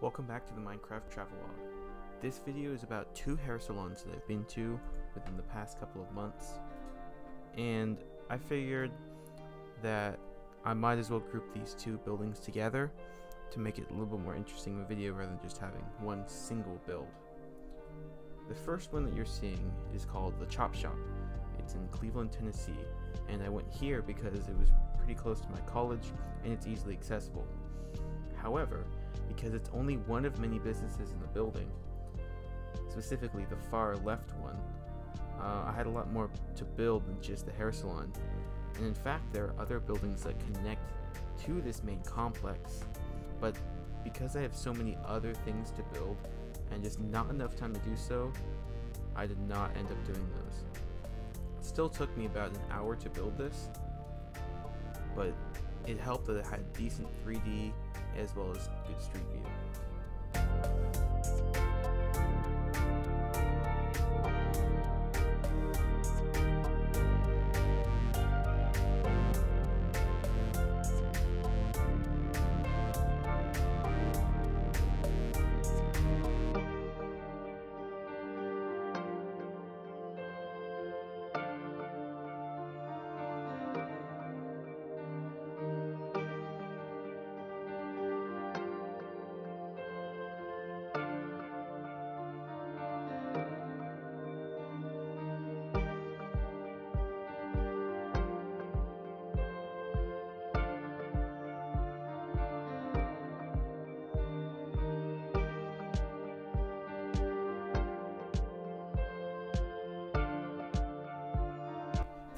Welcome back to the Minecraft Travelogue. This video is about two hair salons that I've been to within the past couple of months. And I figured that I might as well group these two buildings together to make it a little bit more interesting of a video rather than just having one single build. The first one that you're seeing is called the Chop Shop. It's in Cleveland, Tennessee, and I went here because it was pretty close to my college and it's easily accessible. However, because it's only one of many businesses in the building, specifically the far left one, uh, I had a lot more to build than just the hair salon. And in fact, there are other buildings that connect to this main complex, but because I have so many other things to build and just not enough time to do so, I did not end up doing those. It still took me about an hour to build this, but it helped that it had decent 3D as well as good street view.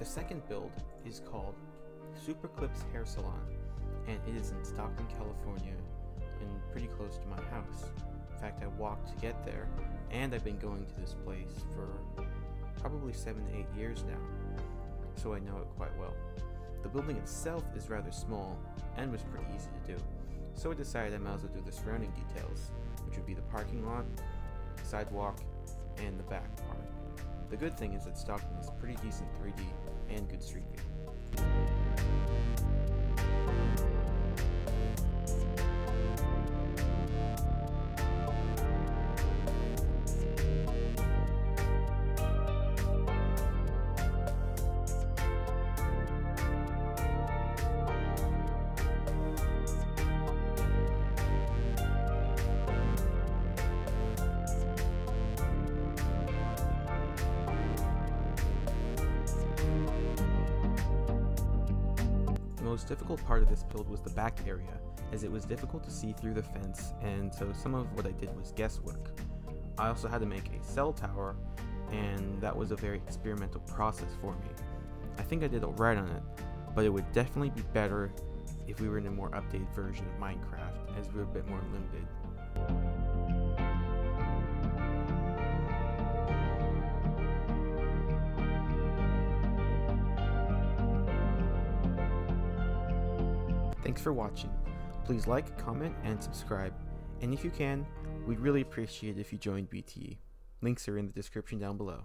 The second build is called Super Clips Hair Salon, and it is in Stockton, California, and pretty close to my house. In fact, I walked to get there, and I've been going to this place for probably seven to eight years now, so I know it quite well. The building itself is rather small and was pretty easy to do, so I decided I might as well do the surrounding details, which would be the parking lot, sidewalk, and the back part. The good thing is that Stockton is pretty decent 3D and good street view. The most difficult part of this build was the back area, as it was difficult to see through the fence, and so some of what I did was guesswork. I also had to make a cell tower, and that was a very experimental process for me. I think I did alright on it, but it would definitely be better if we were in a more updated version of Minecraft, as we we're a bit more limited. Thanks for watching. Please like, comment, and subscribe. And if you can, we'd really appreciate it if you joined BTE. Links are in the description down below.